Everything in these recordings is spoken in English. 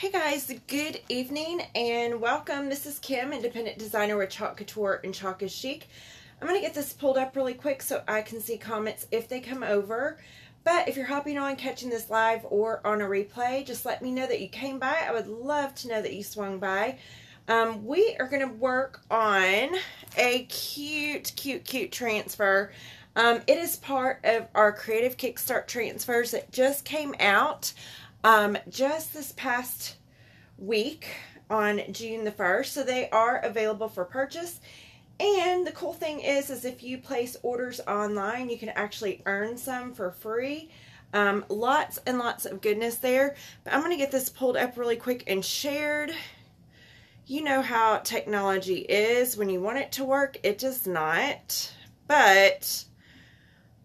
Hey guys, good evening and welcome. This is Kim, independent designer with Chalk Couture and Chalk is Chic. I'm going to get this pulled up really quick so I can see comments if they come over. But if you're hopping on, catching this live or on a replay, just let me know that you came by. I would love to know that you swung by. Um, we are going to work on a cute, cute, cute transfer. Um, it is part of our Creative Kickstart transfers that just came out um, just this past week on June the 1st. So they are available for purchase. And the cool thing is, is if you place orders online, you can actually earn some for free. Um, lots and lots of goodness there. But I'm going to get this pulled up really quick and shared. You know how technology is. When you want it to work, it does not. But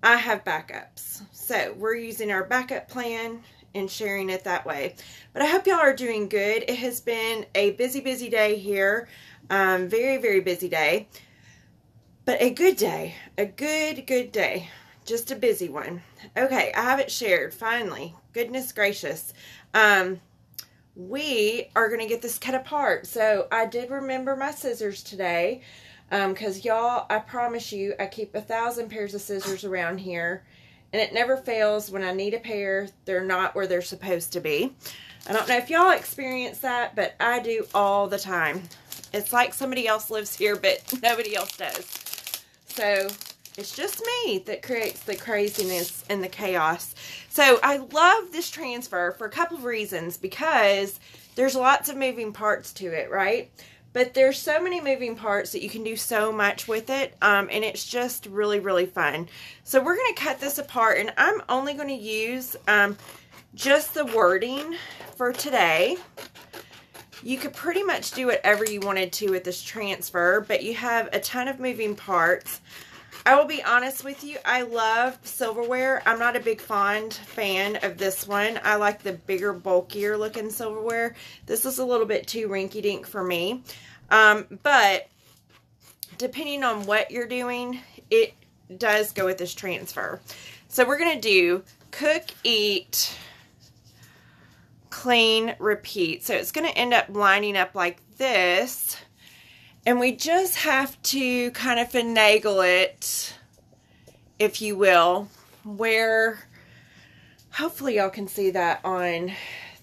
I have backups. So we're using our backup plan and sharing it that way. But I hope y'all are doing good. It has been a busy, busy day here. Um, very, very busy day. But a good day. A good, good day. Just a busy one. Okay, I have it shared, finally. Goodness gracious. Um, we are going to get this cut apart. So I did remember my scissors today. Because um, y'all, I promise you, I keep a thousand pairs of scissors around here and it never fails when I need a pair, they're not where they're supposed to be. I don't know if y'all experience that, but I do all the time. It's like somebody else lives here, but nobody else does. So it's just me that creates the craziness and the chaos. So I love this transfer for a couple of reasons because there's lots of moving parts to it, right? But there's so many moving parts that you can do so much with it. Um, and it's just really, really fun. So we're going to cut this apart. And I'm only going to use um, just the wording for today. You could pretty much do whatever you wanted to with this transfer. But you have a ton of moving parts. I will be honest with you, I love silverware. I'm not a big fond fan of this one. I like the bigger, bulkier looking silverware. This is a little bit too rinky-dink for me. Um, but depending on what you're doing, it does go with this transfer. So we're going to do cook, eat, clean, repeat. So it's going to end up lining up like this. And we just have to kind of finagle it, if you will, where hopefully y'all can see that on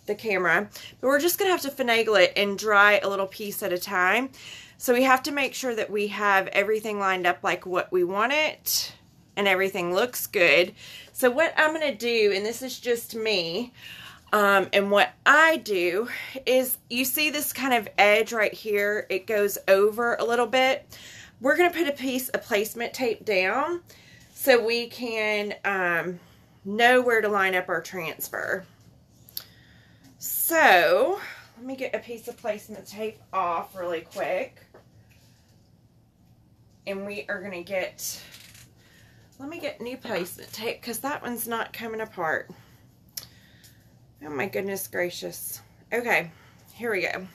the camera. But we're just going to have to finagle it and dry a little piece at a time. So we have to make sure that we have everything lined up like what we want it and everything looks good. So what I'm going to do, and this is just me, um, and what I do is you see this kind of edge right here, it goes over a little bit. We're going to put a piece of placement tape down so we can um, know where to line up our transfer. So, let me get a piece of placement tape off really quick. And we are going to get, let me get new placement tape because that one's not coming apart. Oh my goodness gracious. Okay, here we go.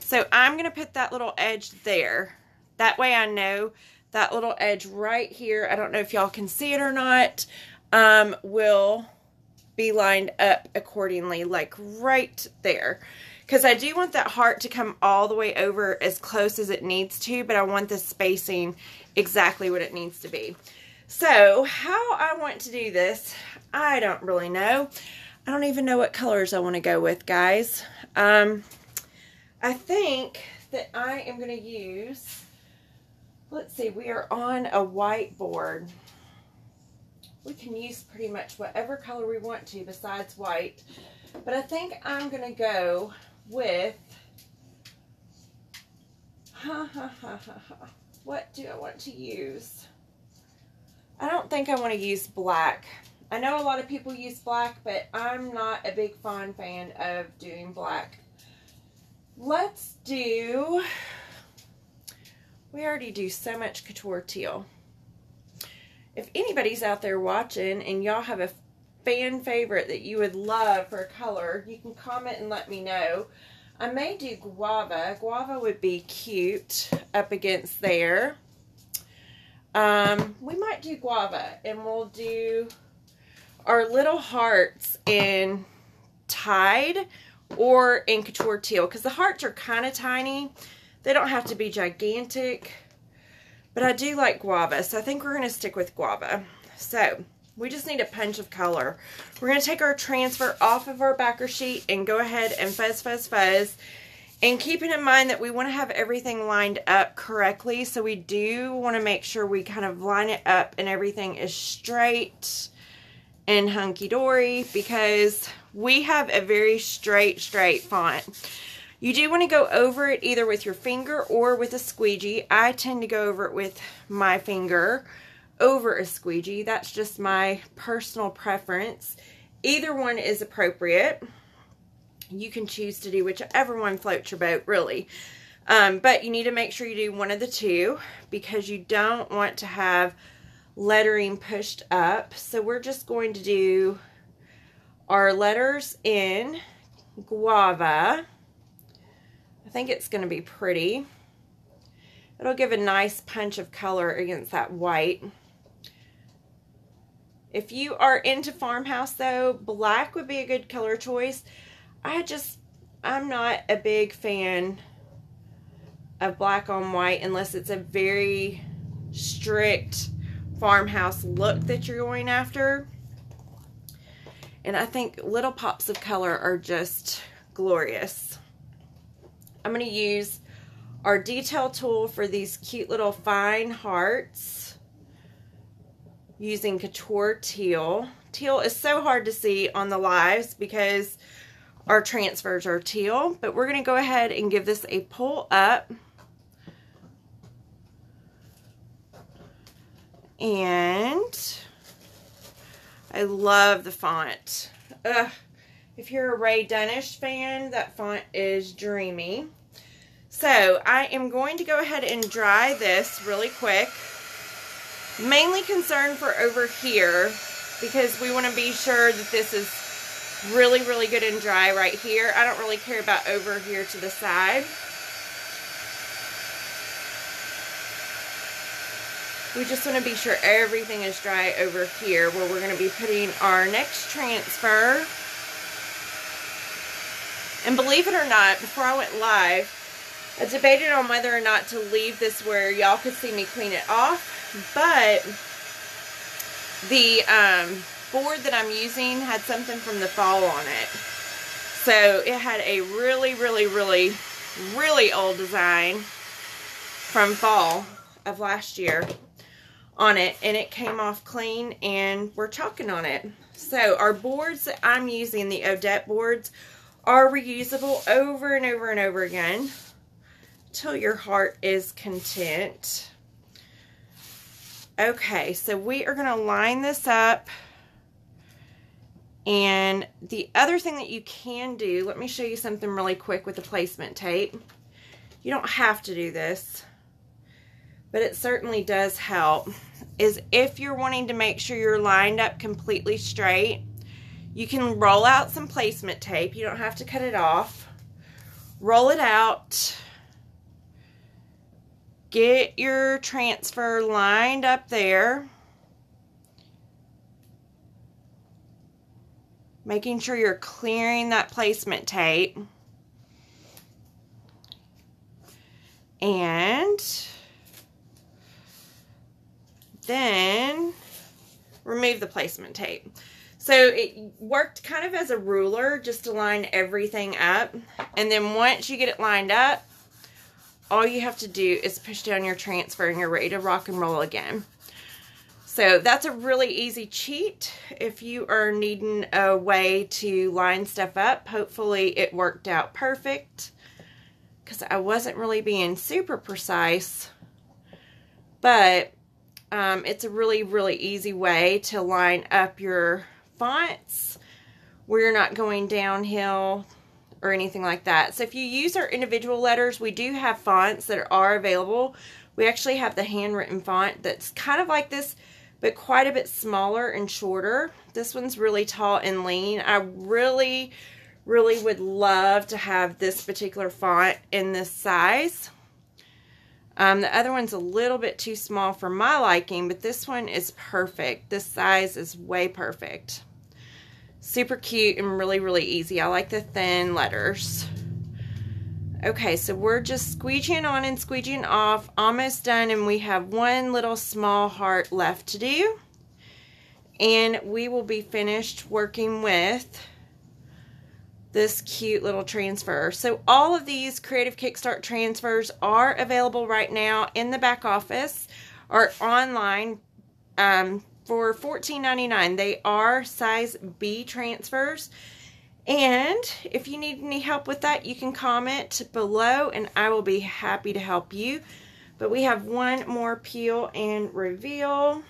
So I'm going to put that little edge there. That way I know that little edge right here, I don't know if y'all can see it or not, um, will be lined up accordingly, like right there. Because I do want that heart to come all the way over as close as it needs to, but I want the spacing exactly what it needs to be. So, how I want to do this, I don't really know. I don't even know what colors I want to go with, guys. Um, I think that I am going to use, let's see, we are on a whiteboard we can use pretty much whatever color we want to besides white. But I think I'm going to go with, ha ha ha ha ha, what do I want to use? I don't think I want to use black. I know a lot of people use black, but I'm not a big fond fan of doing black. Let's do, we already do so much couture teal if anybody's out there watching and y'all have a fan favorite that you would love for a color, you can comment and let me know. I may do guava. Guava would be cute up against there. Um, we might do guava and we'll do our little hearts in Tide or in Couture Teal because the hearts are kind of tiny. They don't have to be gigantic, but I do like guava, so I think we're going to stick with guava. So we just need a punch of color. We're going to take our transfer off of our backer sheet and go ahead and fuzz, fuzz, fuzz. And keeping in mind that we want to have everything lined up correctly, so we do want to make sure we kind of line it up and everything is straight and hunky-dory because we have a very straight, straight font. You do want to go over it either with your finger or with a squeegee. I tend to go over it with my finger over a squeegee. That's just my personal preference. Either one is appropriate. You can choose to do whichever one floats your boat, really. Um, but you need to make sure you do one of the two because you don't want to have lettering pushed up. So we're just going to do our letters in guava. I think it's going to be pretty. It'll give a nice punch of color against that white. If you are into farmhouse though, black would be a good color choice. I just, I'm not a big fan of black on white unless it's a very strict farmhouse look that you're going after. And I think little pops of color are just glorious. I'm going to use our detail tool for these cute little fine hearts using Couture Teal. Teal is so hard to see on the lives because our transfers are teal, but we're going to go ahead and give this a pull up. And I love the font. Ugh. If you're a Ray Dunnish fan, that font is dreamy. So I am going to go ahead and dry this really quick. Mainly concerned for over here because we want to be sure that this is really, really good and dry right here. I don't really care about over here to the side. We just want to be sure everything is dry over here where we're going to be putting our next transfer. And believe it or not, before I went live, I debated on whether or not to leave this where y'all could see me clean it off. But the um, board that I'm using had something from the fall on it. So it had a really, really, really, really old design from fall of last year on it and it came off clean and we're chalking on it. So our boards that I'm using, the Odette boards, are reusable over and over and over again till your heart is content. Okay, so we are going to line this up. And the other thing that you can do, let me show you something really quick with the placement tape. You don't have to do this but it certainly does help, is if you're wanting to make sure you're lined up completely straight, you can roll out some placement tape. You don't have to cut it off. Roll it out. Get your transfer lined up there. Making sure you're clearing that placement tape. And then remove the placement tape. So it worked kind of as a ruler just to line everything up. And then once you get it lined up, all you have to do is push down your transfer and you're ready to rock and roll again. So that's a really easy cheat if you are needing a way to line stuff up. Hopefully it worked out perfect because I wasn't really being super precise. But um, it's a really, really easy way to line up your fonts where you're not going downhill or anything like that. So if you use our individual letters, we do have fonts that are available. We actually have the handwritten font that's kind of like this, but quite a bit smaller and shorter. This one's really tall and lean. I really, really would love to have this particular font in this size. Um, the other one's a little bit too small for my liking, but this one is perfect. This size is way perfect. Super cute and really, really easy. I like the thin letters. Okay, so we're just squeegeeing on and squeegeeing off. Almost done, and we have one little small heart left to do. And we will be finished working with this cute little transfer. So all of these Creative Kickstart transfers are available right now in the back office or online um, for $14.99. They are size B transfers. And if you need any help with that, you can comment below and I will be happy to help you. But we have one more peel and reveal.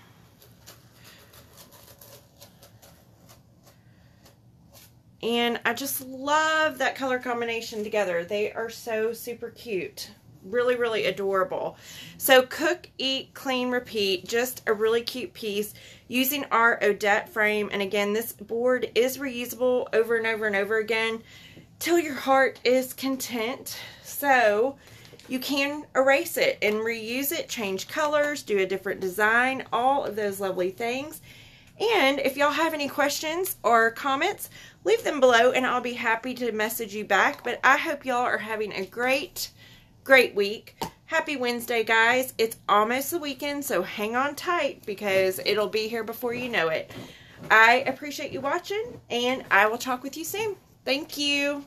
And I just love that color combination together. They are so super cute. Really, really adorable. So cook, eat, clean, repeat. Just a really cute piece using our Odette frame. And again, this board is reusable over and over and over again till your heart is content. So you can erase it and reuse it, change colors, do a different design, all of those lovely things. And if y'all have any questions or comments, leave them below and I'll be happy to message you back. But I hope y'all are having a great, great week. Happy Wednesday, guys. It's almost the weekend, so hang on tight because it'll be here before you know it. I appreciate you watching, and I will talk with you soon. Thank you.